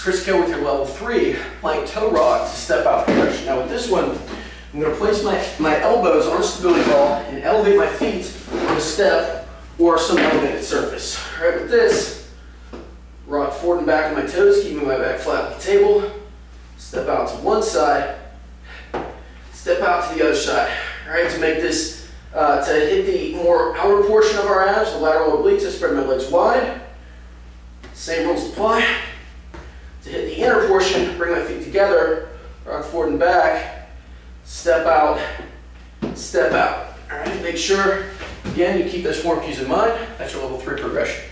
Chris Kill with your level three plank toe rock to step out progression. Now with this one, I'm gonna place my, my elbows on a stability ball and elevate my feet on a step or some elevated surface. All right, with this, rock forward and back on my toes, keeping my back flat on the table. Step out to one side, step out to the other side. All right, to make this, uh, to hit the more outer portion of our abs, the lateral obliques, I spread my legs wide. Same rules apply. Inner portion, bring my feet together, rock forward and back, step out, step out. All right, make sure, again, you keep those form cues in mind. That's your level three progression.